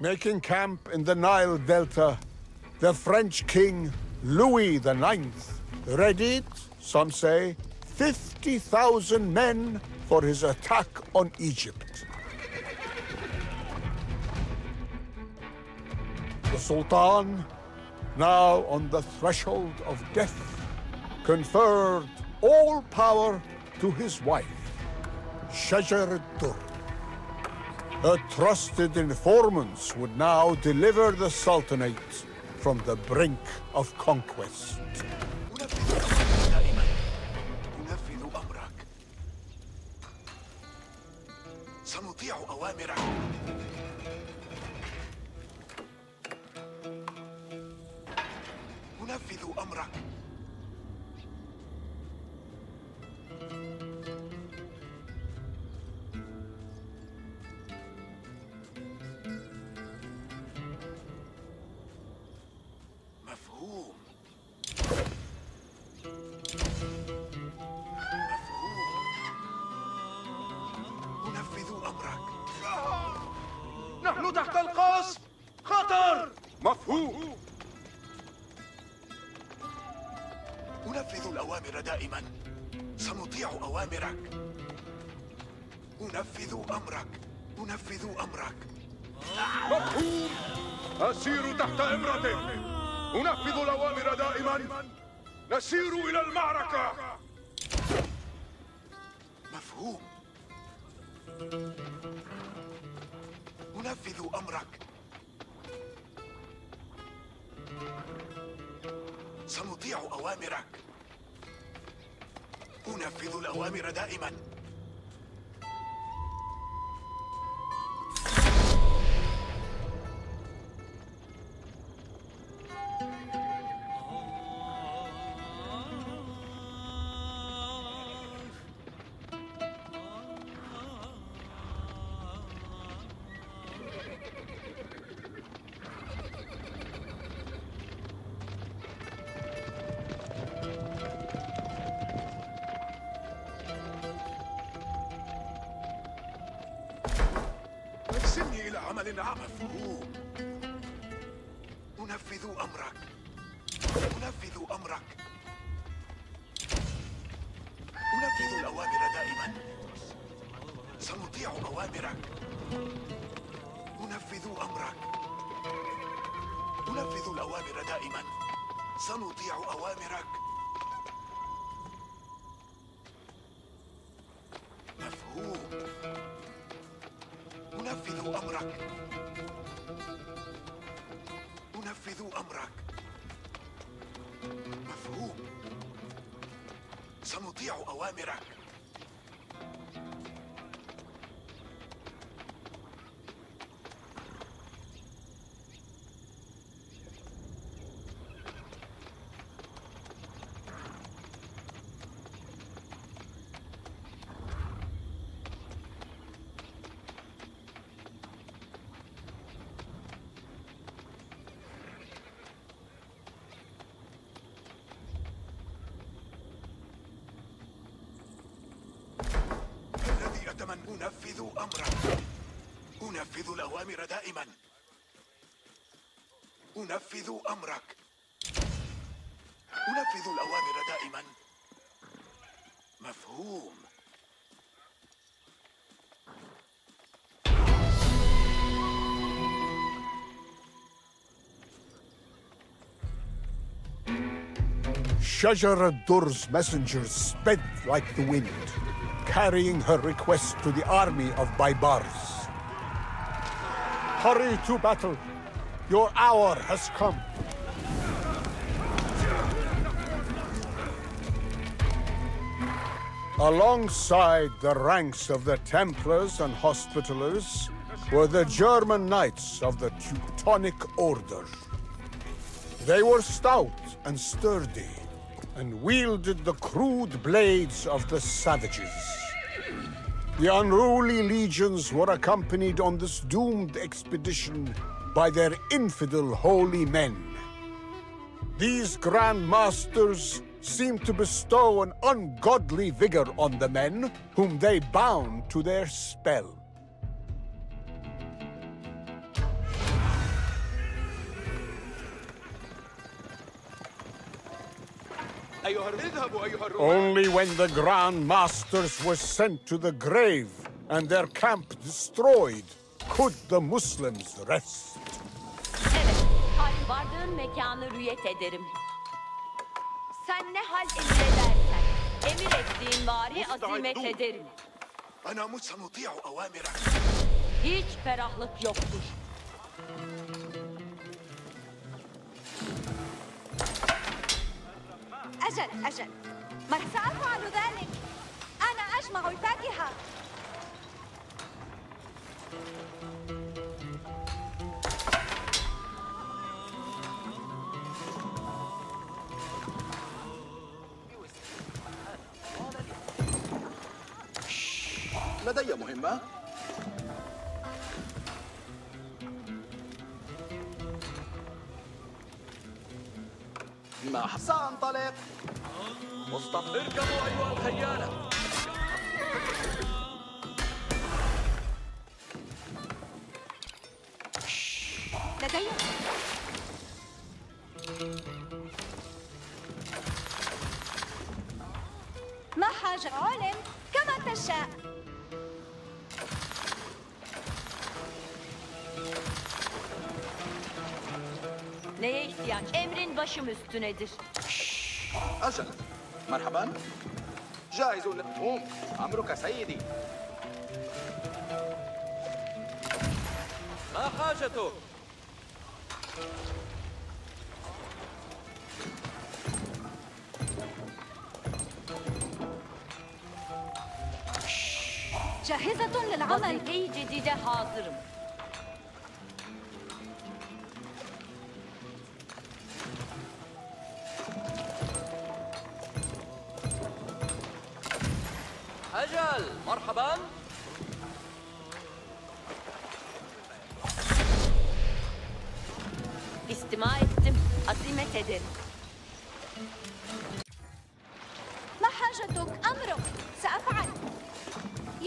Making camp in the Nile Delta, the French king Louis IX readied, some say, 50,000 men for his attack on Egypt. The Sultan, now on the threshold of death, conferred all power to his wife, Shajar Dur. Her trusted informants would now deliver the Sultanate from the brink of conquest. نحن تحت القصف. خطر مفهوم. أنفذ الأوامر دائما. سنطيع أوامرك. أنفذ أمرك. أنفذ أمرك. مفهوم. أسير تحت إمرته أنفذ الأوامر دائما. نسير إلى المعركة. مفهوم. أنفذ أمرك. سنطيع أوامرك. أنفذ الأوامر دائما. عمل مفهوم أنفذ أمرك. أنفذ أمرك. أنفذ الأوامر دائما. سنطيع أوامرك. أنفذ أمرك. أنفذ الأوامر دائما. سنطيع أوامرك. أنفذ أمرك أنفذ الأوامر دائما. أنفذ أمرك. أنفذ الأوامر دائما. مفهوم. Shajar Dur's messengers sped like the wind, carrying her request to the army of Baibars. Hurry to battle. Your hour has come. Alongside the ranks of the Templars and Hospitallers were the German Knights of the Teutonic Order. They were stout and sturdy, and wielded the crude blades of the savages. The unruly legions were accompanied on this doomed expedition by their infidel holy men. These Grand Masters seemed to bestow an ungodly vigor on the men whom they bound to their spell. Only when the Grand Masters were sent to the grave and their camp destroyed could the Muslims rest. Evet, hal vardığın mekanı rüyet ederim. Sen ne hal emredersen, emir ettiğin vari azimet ederim. Hiç ferahlık yoktur. أجل أجل. ما سأفعل ذلك. أنا أجمع الفاكهة. لدي مهمة. ما سأنطلق مصطفى اركبوا أيها الخيالة لدي. ما حاجة؟ علم Ihtiyaç? Emrin başım üstünedir. أجل مرحبا جاهز قوم أمرك سيدي ما حاجتك؟ جاهزة للعمل Vazife-i cedide hazırım. İstima ettim, azimet ederim. ما حاجتك أمرك سأفعل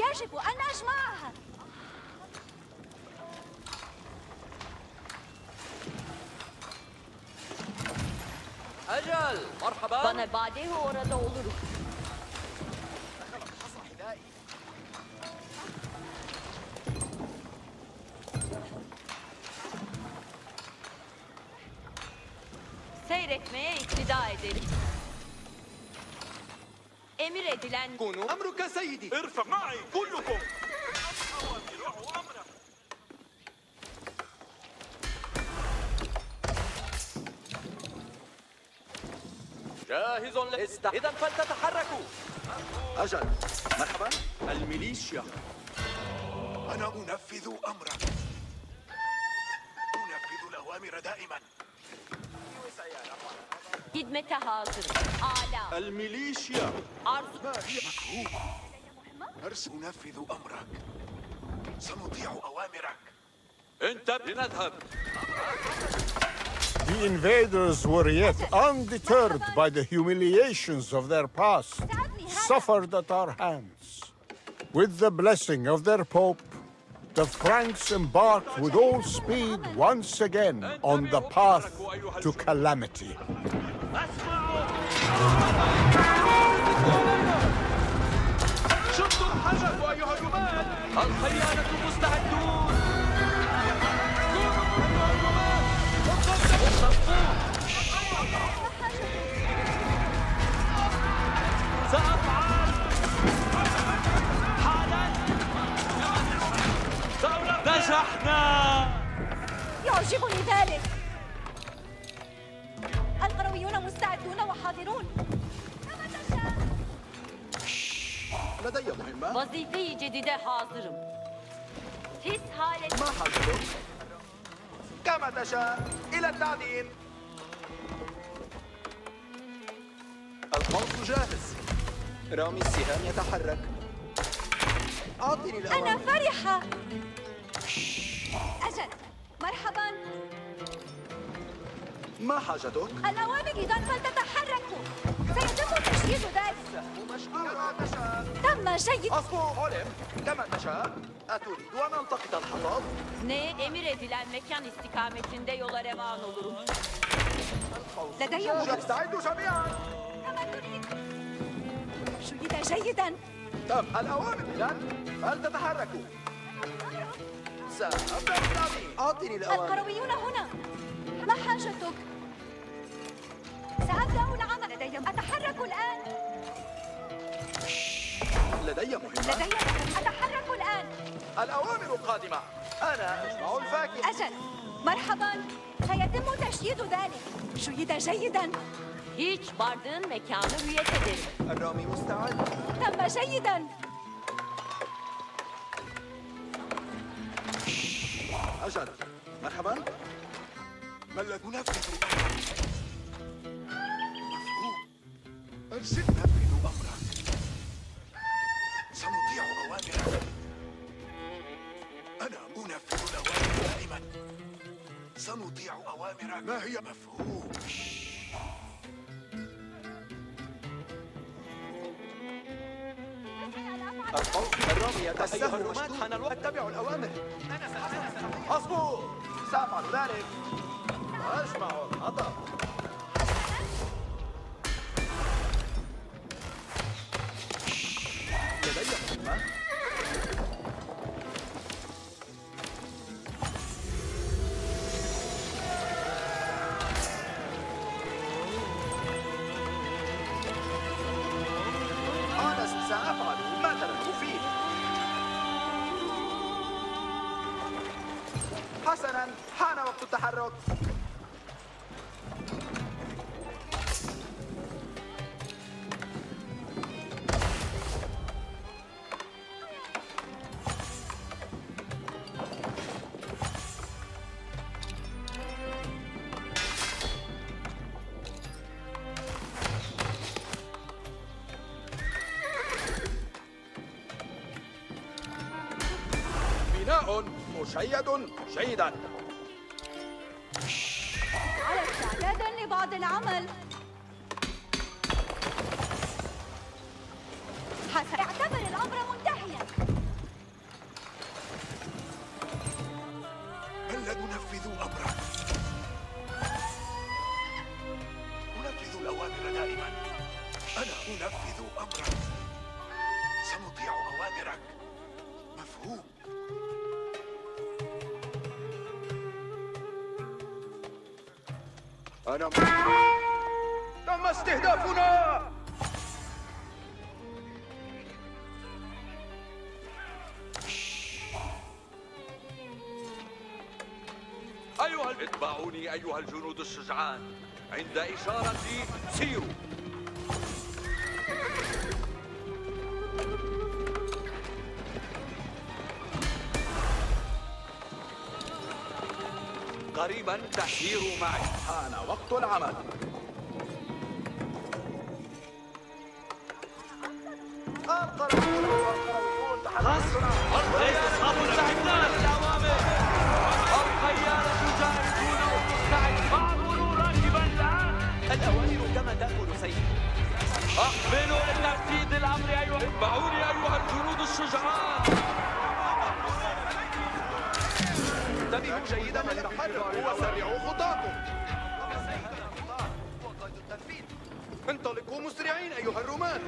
يجب أن أجمعها أجل مرحبا Bana badehi orada olurum. Edilen كونوا. أمرك سيدي. ارفع معي كلكم. جاهز است... إذا فلتتحركوا. أجل. مرحبا. الميليشيا. أنا أنفذ أمرك. أنفذ الأوامر دائما. hizmete hazırım. Ala, الميليشيا arzu, أرس أنفذ أمرك سنطيع أوامرك انت لنذهب The invaders were yet undeterred by the humiliations of their past, suffered at our hands. With the blessing of their Pope, the Franks embarked with all speed once again on the path to calamity. شدوا الحجر أيها الرماة الخيانة مستعدون سأفعل. حالا نجحنا. يعجبني ذلك. مستعدون وحاضرون. كما تشاء لدي مهمة. vazife-i cedide hazırım. His halet ما حاجتك كما تشاء. إلى التعدين القوس جاهز. رامي السهام يتحرك. أعطني أنا الأوامر فرحة. أجل. مرحبا. ما حاجتك؟ الأوامر إذا فلتتحركوا. سيتم تشييد ذلك. كما تشاء تم جيد أصبو علم كما تشاء. أتريد أن ألتقط الحطب؟ Neye emir edilen mekan istikametinde yola revan olurum. لدي استعدوا جميعا. كما شيد جيدا تم. الأوامر إذن فلتتحركوا. سأبدأ أعطني الأوامر. القرويون هنا. ما حاجتك؟ سأبدأ العمل لدي. أتحرك الآن. لدي مهمة. لدي أتحرك الآن. الأوامر قادمة أنا أجمع الفاكهة. أجل. مرحبا. سيتم تشييد ذلك. شيد جيدا. Hiç vardığın mekanı rüyet ederim. الرامي مستعد تم جيدا. أجل. مرحبا. ما الذي ننفذ أمرك مفهوم أرسل ننفذ أمرك. سنطيع أوامرك. أنا أنفذ الأوامر دائما. سنطيع أوامرك. ما هي مفهوم؟ السهم مشدود حان الوقت. اتبعوا الأوامر. اصبروا سأفعل ذلك. وأجمع الحطب لدي بناء مشيد جيدا على استعداد لبعض العمل. حسن اعتبر الأمر منتهيا. هل ننفذ أمرك أنفذ الأوامر دائما. أنا أنفذ أمرك سنطيع أوامرك. أنا تم استهدافنا! أيها اتبعوني أيها الجنود الشجعان. عند إشارتي سيروا. قريبا تسيروا معي حان وقت العمل. تحركوا ليس أصحاب مستعدون الأوامر الخيالة جاهزون ومستعد فاعبروا راكبا الآن. الأوامر كما تأمر سيدي. أقبلوا لتنفيذ الأمر أيها اتبعوني أيها الجنود الشجعان انتبهوا جيدا للتحرك وسرعوا خطاكم. انطلقوا مسرعين أيها الرومان.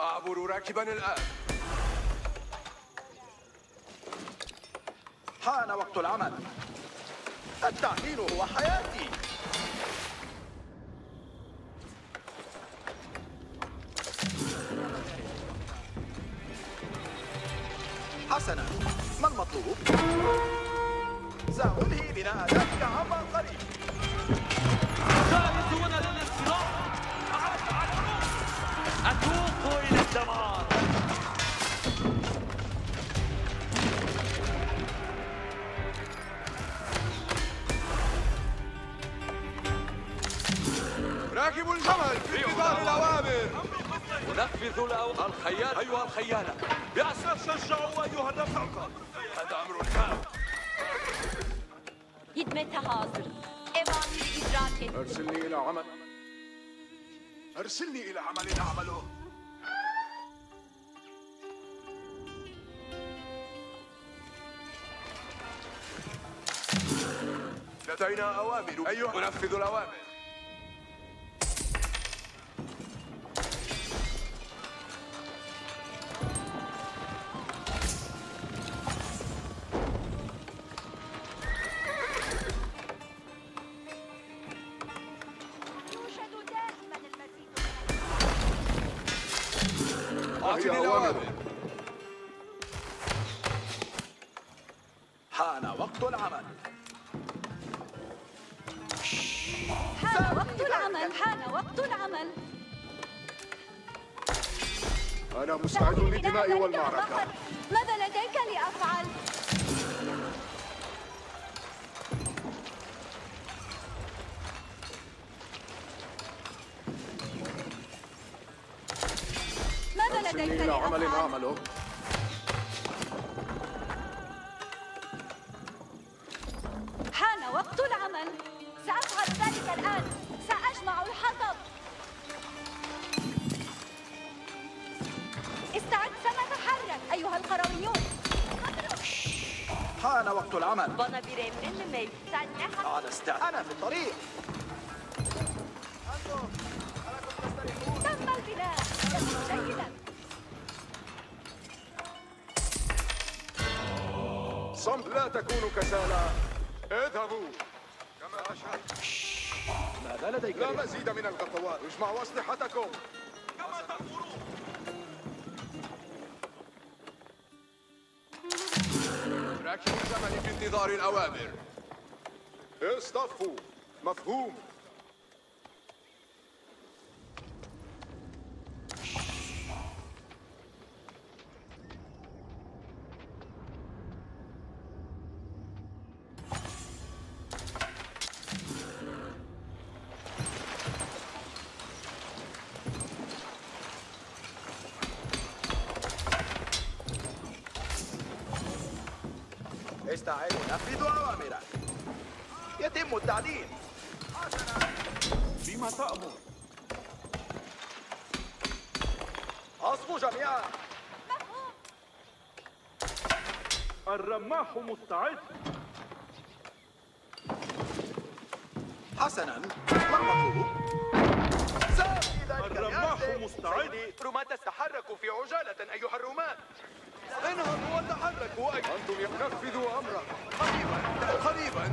أعبر راكبا الآن. حان وقت العمل. التعليل هو حياتي. راكب الجمل في انتظار الأوامر. نفذ الأو... الخيال أيها الخيالة بأسف شجعوا أيها الرفاقة هذا أمر هام Hizmete hazırım. Emamiri idrak et. أرسلني إلى عمل. أرسلني إلى عمل أعمله. لدينا أوامر. أيها أنفذ الأوامر. البحر. ماذا لديك لأفعل؟ ماذا لديك عمل لأفعل؟ أعمله اجمعوا أسلحتكم. راكب الجمل في انتظار الأوامر. اصطفوا. مفهوم. استعدوا نفذوا أوامرك يتم التعديل بما تأمر أصفوا جميعا الرماح مستعد حسنا ما المطلوب؟ الرماح. مستعد. رماة تتحركوا في عجالة أيها الرماة انهضوا وتحركوا أيها أنتم نفذوا أمرا. قريبا قريبا.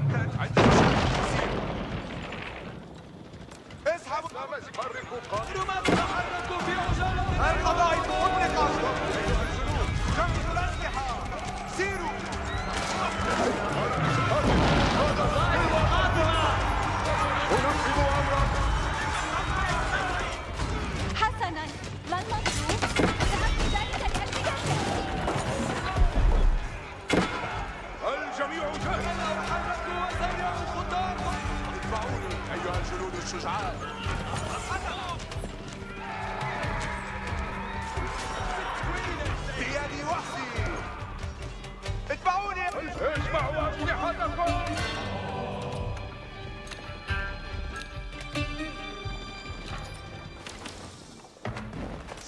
اسحبوا حركوا قائد رماة تحركوا في عجالة القضائف أطلقت جمعوا الشجعان بيدي وحدي اتبعوني اجمعوا أسلحتكم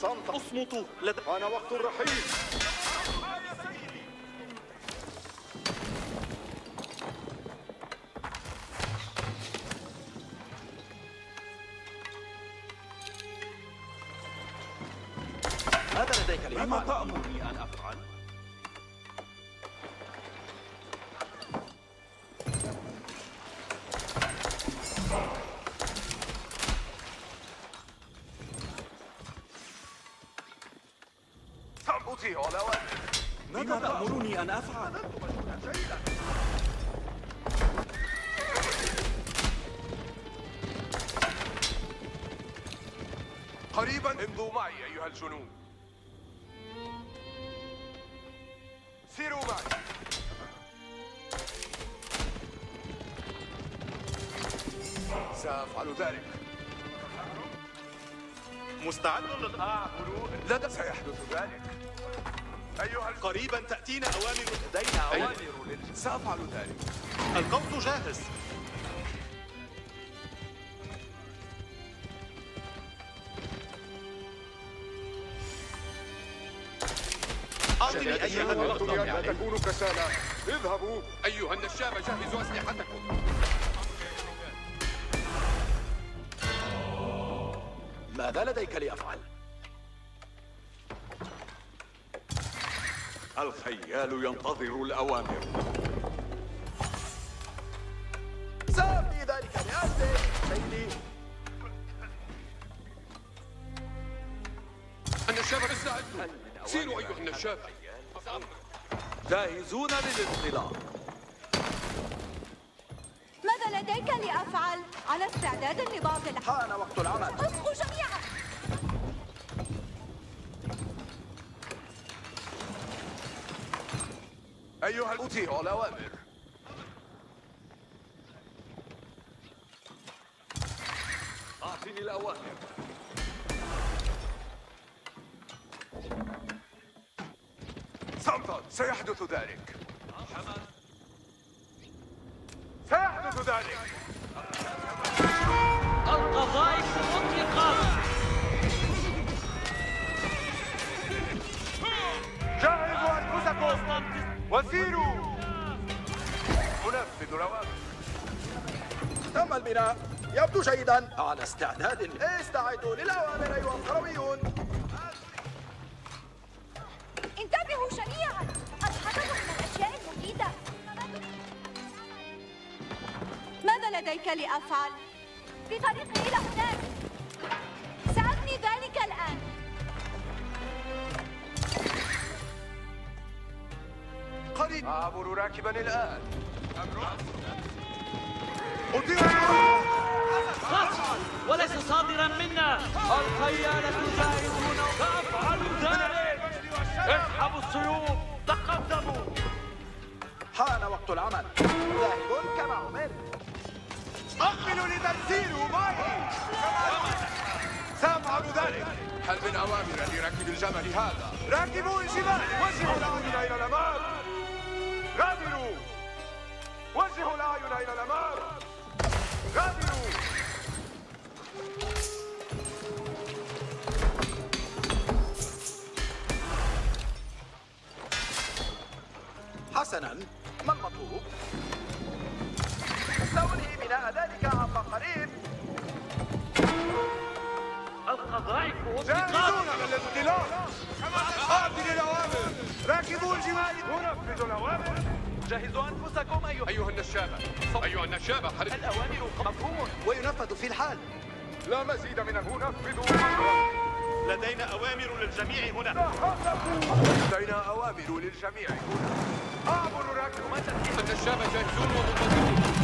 صمت اصمتوا لدى حان وقت الرحيل. سيروا معي سأفعل ذلك. مستعد؟ للأعبر لدى سيحدث ذلك. أيها قريبا تأتينا أوامر لدينا. أوامر لل... سأفعل ذلك. القوس جاهز. أيها الوقت لا تكونوا كسالى اذهبوا. أيها النشاب جهزوا أسلحتكم ماذا لديك لأفعل؟ الخيال ينتظر الأوامر. أيها الأطيع الأوامر أعطني الأوامر. صمتا سيحدث ذلك. سيحدث ذلك. البناء يبدو جيدا. على استعداد. استعدوا للأوامر أيها القرويون انتبهوا جميعا الحدث من الأشياء المفيدة. ماذا لديك لأفعل؟ في طريقي إلى هناك. سأبني ذلك الآن. قريب أعبر راكبا الآن. وليس صادرا منا الخيالة جاهزون سأفعل ذلك. اسحبوا السيوف تقدموا. حان وقت العمل. ذاهب كما أمرت. أقبلوا لتنزيلوا معي سأفعل ذلك. هل من أوامر لراكب الجمل هذا؟ راكبوا الجبال وجهوا الأعين إلى الأمام. غادروا وجهوا الأعين إلى الأمام. حسنا. ما المطلوب؟ سأنهي بناء ذلك عما قريب. القذائف جاهزون للانطلاق أعطني الأوامر راكبوا الجمال ونفذ الأوامر. جهزوا أنفسكم أيها أيها النشابة. أيها النشابة حرك الأوامر مفهوم وينفذ في الحال. لا مزيد من المنفذ. لدينا أوامر للجميع هنا. لدينا أوامر للجميع هنا. أعبر راكب النشابة جاهزون ومنتظرون الجنود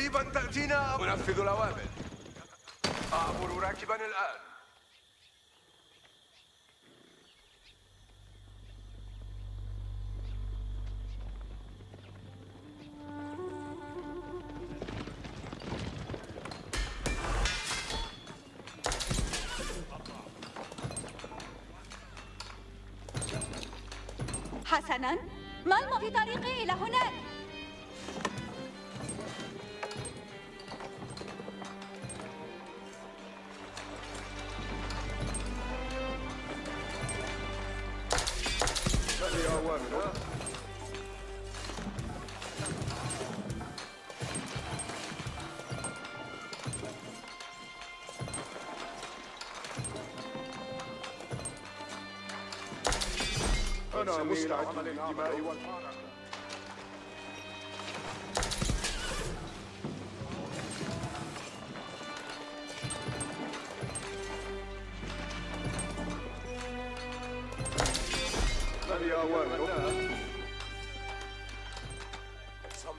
قريبا تأتينا أنفذ الأوامر. أعبر راكبا الآن. والحرق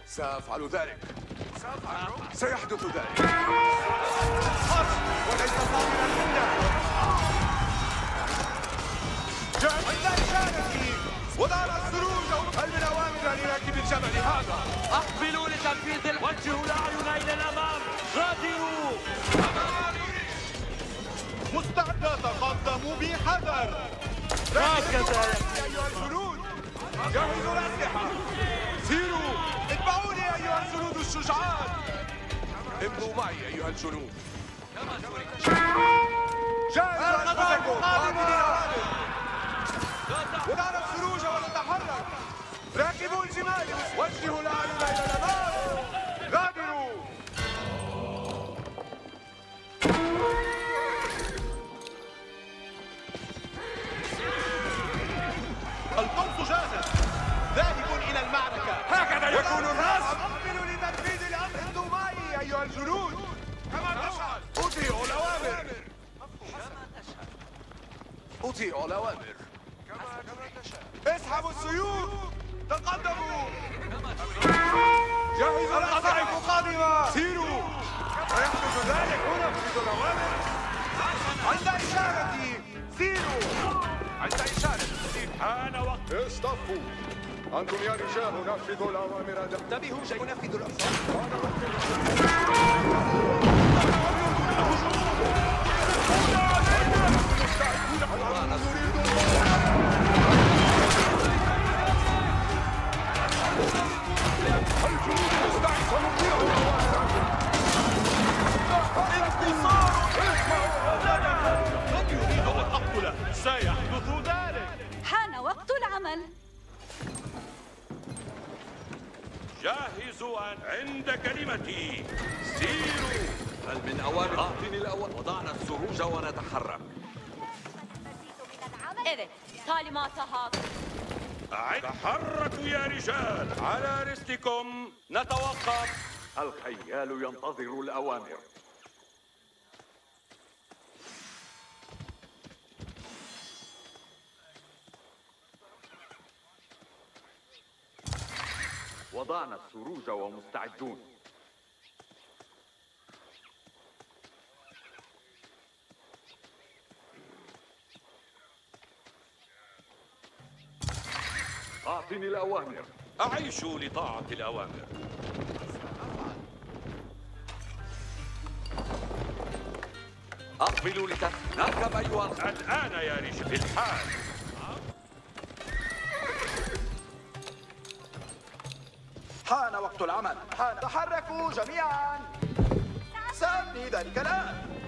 سأفعل ذلك. سيحدث ذلك. وليس صابرا منا وضعنا السروج هل من أوامر لراكب الجبل. هذا أقبلوا لتنفيذ وجهوا الأعين إلى الأمام. غادروا. مستعدة تقدموا بحذر. هكذا. أيها الجنود جهزوا الأسلحة. سيروا. اتبعوني أيها الجنود الشجعان. امضوا معي أيها الجنود جهزوا أنفسكم. قادمين ودعنا السروج ونتحرك راكبوا الجمال وجهوا الأعين إلى الأمام. غادروا. القوس جاهز ذاهب إلى المعركة. هكذا يكون النصر أقبلوا لتنفيذ الأمر امضوا معي أيها الجنود. كما تشعر أطيعوا الأوامر. أطيعوا الأوامر. اسحبوا السيوف. تقدموا. جهزوا الأسلحة قادمة سيروا. ويحدث ذلك ونفذ الأوامر. عند إشارتي سيروا. عند إشارتي حان وقت اصطفوا أنتم يا رجال نفذوا الأوامر. انتبهوا سينفذ الأمر من العمل جاهزوا عند كلمتي. سيروا. هل من أوامر أعطني الأول؟ وضعنا السروج ونتحرك. Evet, talimata hakim. أعد- تحركوا يا رجال. على رسلكم نتوقف. الخيال ينتظر الأوامر. وضعنا السروج ومستعدون. أعطني الأوامر. أعيشوا لطاعة الأوامر. أقبلوا لتنركب أيها الآن. يا رجال الحال. العمل. تحركوا جميعا. سأبني ذلك الآن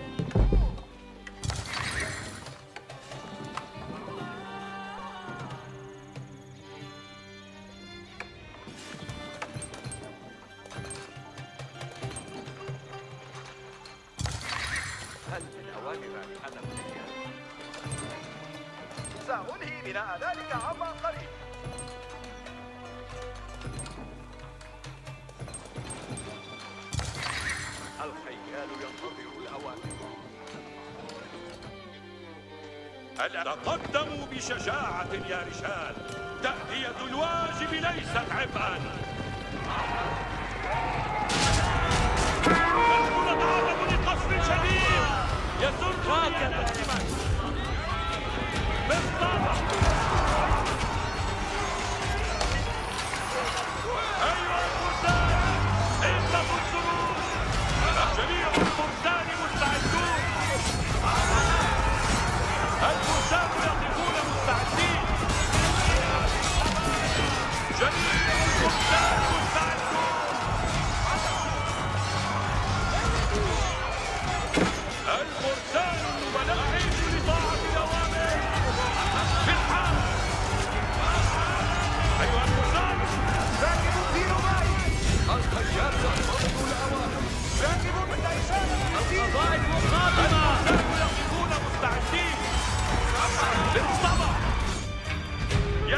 الخيال ينتظر الأوامر الآن تقدموا بشجاعة يا رجال؟ تأدية الواجب ليست عبئا. نحن نتعرض لقصف شديد. يسر هكذا. بالطبع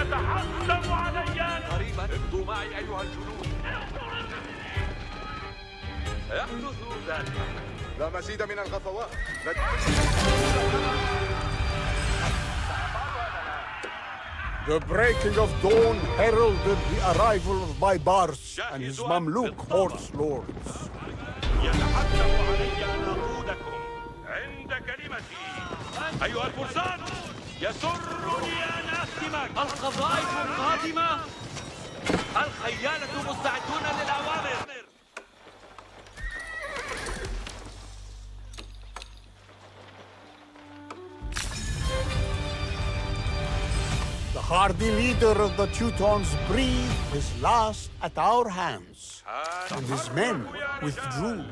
يتحتم علي. قريبا امضوا معي أيها الجنود. يحدث ذلك. لا مزيد من الغفوات. The breaking of dawn heralded the arrival of Baibars and his Mamluk horse lords. يتحتم علي أن أقودكم عند كلمتي. أيها الفرسان يسرني أن أختمك القذائف قادمة الخيالة مستعدون للأوامر The hardy leader of the Teutons breathed his last at our hands, and his men withdrew.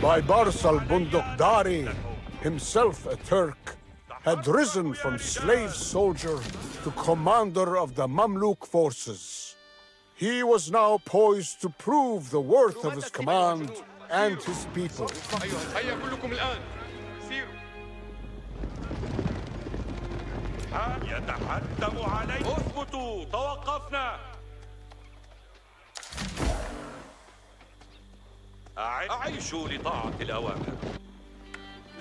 By Barsal Bundukdari, himself a Turk, had risen from slave soldier to commander of the Mamluk forces. He was now poised to prove the worth of his command and his people. أيها هيا كلكم الآن سيروا ها يتحتم علي اثبتوا توقفنا أعد- أعيشوا لطاعة الأوامر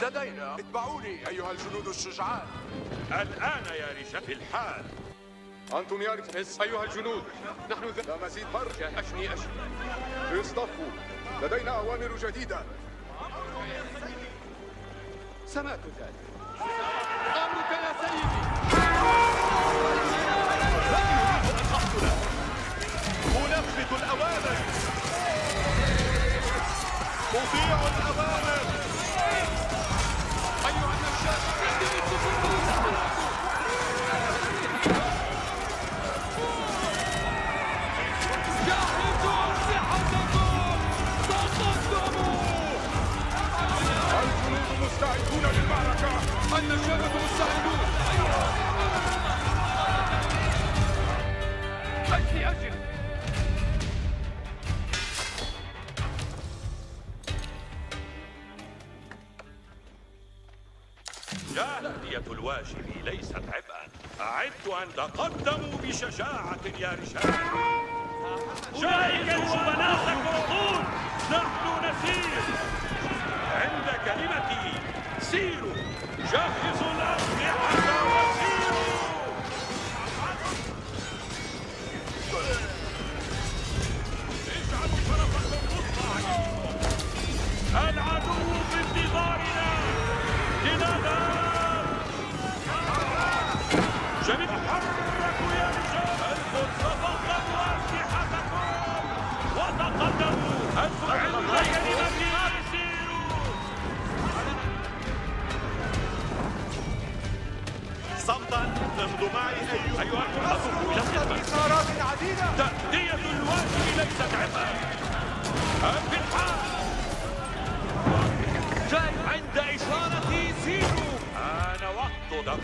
لدينا. اتبعوني أيها الجنود الشجعان. الآن يا رجال في الحال. أنتم يعرف أيها الجنود. نحن ذ... لا مزيد فرق أشني أشني. اصطفوا لدينا أوامر جديدة. سمعت ذلك. أمرك يا سيدي. أنفذ الأوامر. أطيع الأوامر النشابة مستعدون أجل. أجل جاهلية الواجب ليست عبئا. أعدت أن تقدموا بشجاعة يا رجال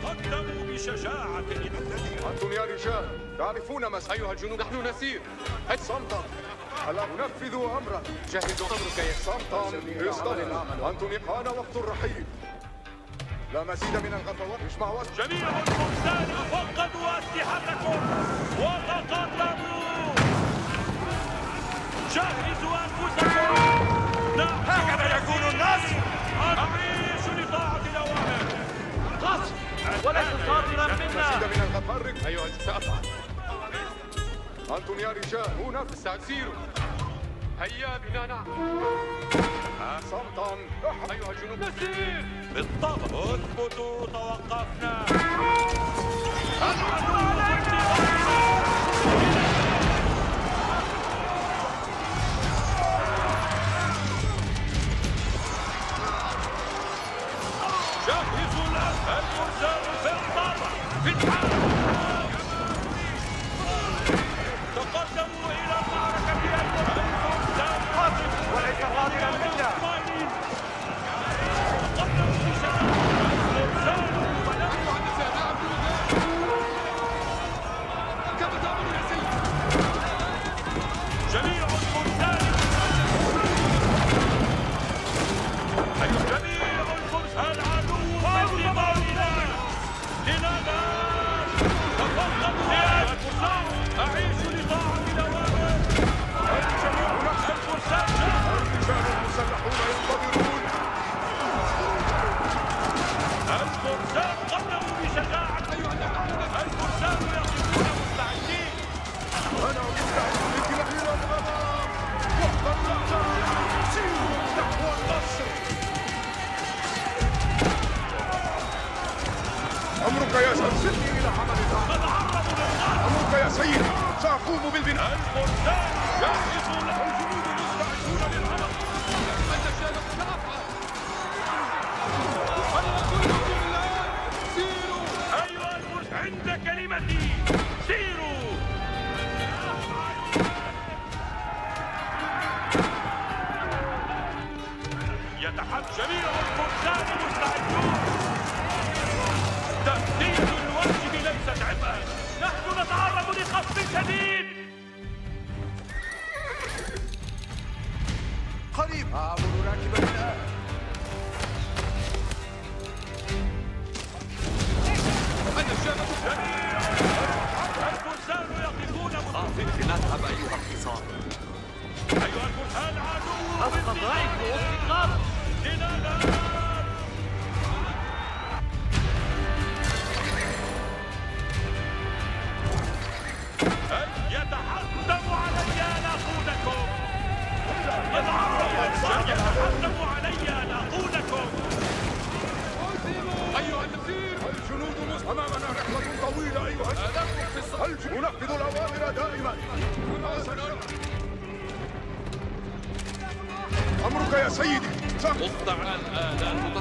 تقدموا بشجاعة. أنتم يا رجال تعرفون ما أيها الجنود نحن نسير. صمتا نفذوا أمرا؟ جهزوا أمرك يا صمتا أنتم حان وقت الرحيل. لا مزيد من الغفوات اجمع وقت جميع الفرسان فقدوا أسلحتكم وتقدموا. جهزوا أنفسكم. هكذا يكون النصر وليس صادرا منا مزيد من الغفارق أيها سأفعل أنتم يا رجال هنا سيروا هيا بنا نعمل صمتا أيها الجنود نسير بالطبع اثبتوا توقفنا العدو في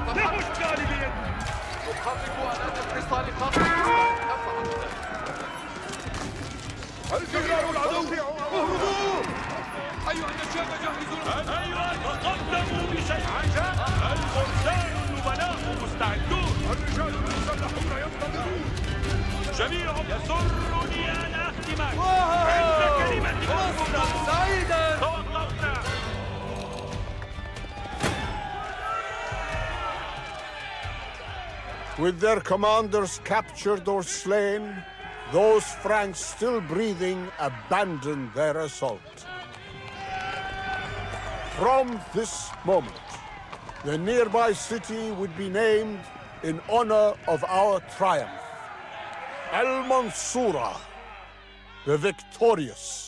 لمشكال بيدي أخفف آلات الحصان خطر أفعل الجنرال العدو اهربوا أيها النشاب جهزوا أيها تقدموا بشيء عجاب الفرسان النبلاء مستعدون الرجال المسلحون ينتظرون. جميعهم يسرني أن أختمك With their commanders captured or slain, those Franks still breathing abandoned their assault. From this moment, the nearby city would be named in honor of our triumph. Al Mansura, the victorious.